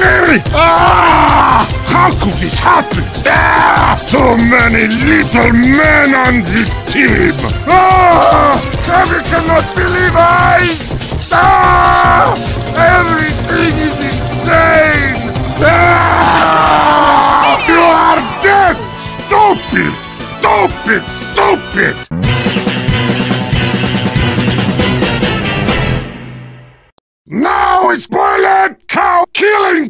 Really? Ah! How could this happen? Ah! So many little men on this team! Ah! I cannot believe I... Ah! Everything is insane! Ah! You are dead! Stupid! Stupid! Stupid! Now it's bullet cow killing!